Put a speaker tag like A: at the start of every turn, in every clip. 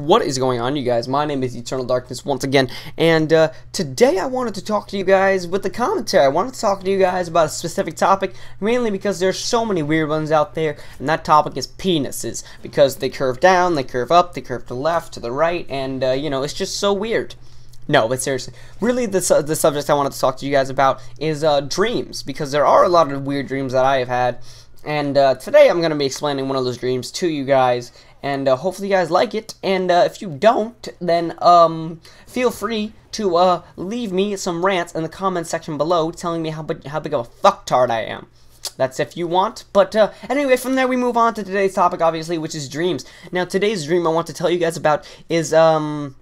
A: What is going on, you guys? My name is Eternal Darkness once again, and uh, today I wanted to talk to you guys with the commentary. I wanted to talk to you guys about a specific topic, mainly because there's so many weird ones out there, and that topic is penises, because they curve down, they curve up, they curve to the left, to the right, and, uh, you know, it's just so weird. No, but seriously, really the, su the subject I wanted to talk to you guys about is uh, dreams, because there are a lot of weird dreams that I have had, and uh, today I'm going to be explaining one of those dreams to you guys, and uh, hopefully you guys like it. And uh, if you don't, then um, feel free to uh, leave me some rants in the comments section below telling me how, big, how big of a fucktard I am. That's if you want. But uh, anyway, from there we move on to today's topic, obviously, which is dreams. Now, today's dream I want to tell you guys about is, um,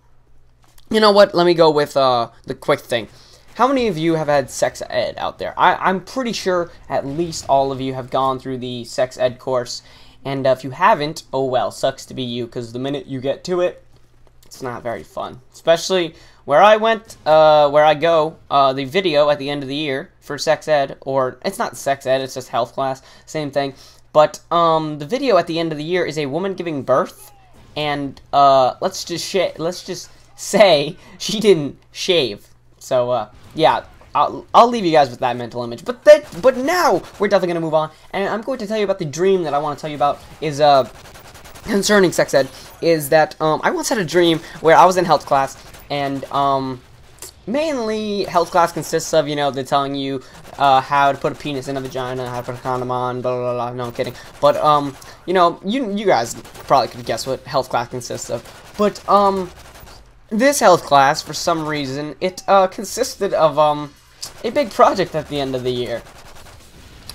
A: you know what? Let me go with uh, the quick thing. How many of you have had sex ed out there? I, am pretty sure at least all of you have gone through the sex ed course. And uh, if you haven't, oh well, sucks to be you, because the minute you get to it, it's not very fun. Especially where I went, uh, where I go, uh, the video at the end of the year for sex ed, or it's not sex ed, it's just health class, same thing. But um, the video at the end of the year is a woman giving birth, and uh, let's just let's just say she didn't shave. So uh, yeah, I'll, I'll leave you guys with that mental image. But that, but now we're definitely gonna move on, and I'm going to tell you about the dream that I want to tell you about is uh concerning sex ed. Is that um I once had a dream where I was in health class and um mainly health class consists of you know they're telling you uh, how to put a penis in a vagina, how to put a condom on, blah blah blah. No, I'm kidding. But um you know you you guys probably could guess what health class consists of. But um this health class, for some reason, it uh, consisted of um, a big project at the end of the year.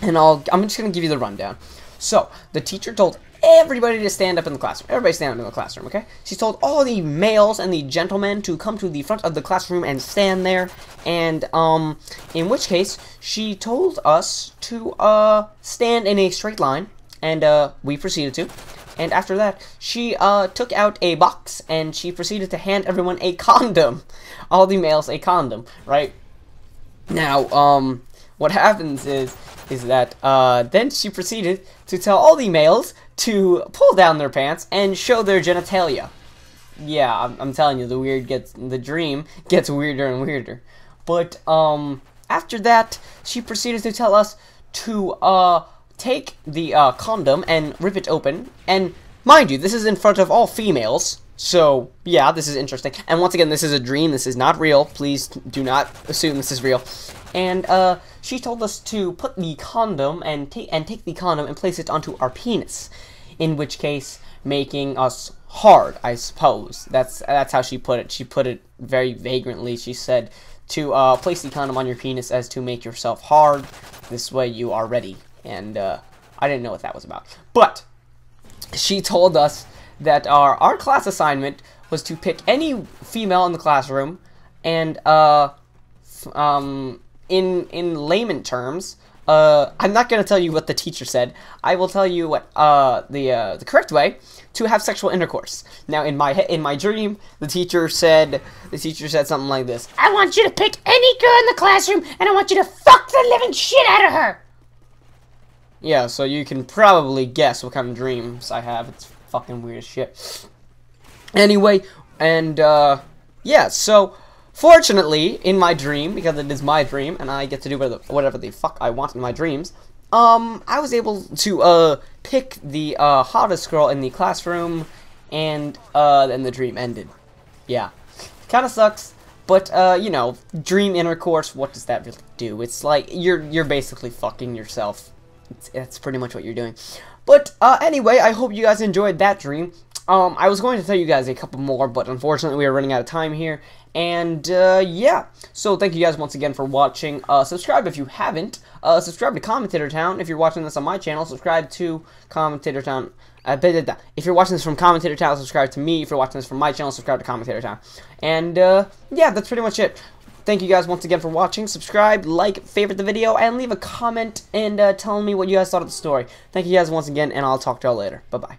A: And I'll, I'm just going to give you the rundown. So, the teacher told everybody to stand up in the classroom. Everybody stand up in the classroom, okay? She told all the males and the gentlemen to come to the front of the classroom and stand there. And, um, in which case, she told us to, uh, stand in a straight line. And, uh, we proceeded to. And after that, she uh, took out a box and she proceeded to hand everyone a condom. All the males a condom, right? Now, um, what happens is, is that uh, then she proceeded to tell all the males to pull down their pants and show their genitalia. Yeah, I'm, I'm telling you, the weird gets, the dream gets weirder and weirder. But, um, after that, she proceeded to tell us to, uh, take the uh, condom and rip it open. And mind you, this is in front of all females. So, yeah, this is interesting. And once again, this is a dream. This is not real. Please do not assume this is real. And, uh, she told us to put the condom and, take and take the condom and place it onto our penis. In which case, making us hard, I suppose. That's, that's how she put it. She put it very vagrantly. She said to, uh, place the condom on your penis as to make yourself hard. This way you are ready and uh, I didn't know what that was about. But she told us that our our class assignment was to pick any female in the classroom, and uh, um, in in layman terms, uh, I'm not gonna tell you what the teacher said. I will tell you what uh, the uh, the correct way to have sexual intercourse. Now, in my in my dream, the teacher said the teacher said something like this:
B: "I want you to pick any girl in the classroom, and I want you to fuck the living shit out of her."
A: Yeah, so you can probably guess what kind of dreams I have. It's fucking weird as shit. Anyway, and, uh, yeah, so, fortunately, in my dream, because it is my dream, and I get to do whatever the fuck I want in my dreams, um, I was able to, uh, pick the, uh, hottest girl in the classroom, and, uh, then the dream ended. Yeah. Kinda sucks, but, uh, you know, dream intercourse, what does that really do? It's like, you're, you're basically fucking yourself that's pretty much what you're doing. But uh, anyway, I hope you guys enjoyed that dream. Um, I was going to tell you guys a couple more, but unfortunately we are running out of time here. And, uh, yeah. So, thank you guys once again for watching. Uh, subscribe if you haven't. Uh, subscribe to Commentator Town. If you're watching this on my channel, subscribe to Commentator Town. Uh, if you're watching this from Commentator Town, subscribe to me. If you're watching this from my channel, subscribe to Commentator Town. And, uh, yeah, that's pretty much it. Thank you guys once again for watching. Subscribe, like, favorite the video, and leave a comment and uh, tell me what you guys thought of the story. Thank you guys once again, and I'll talk to y'all later. Bye-bye.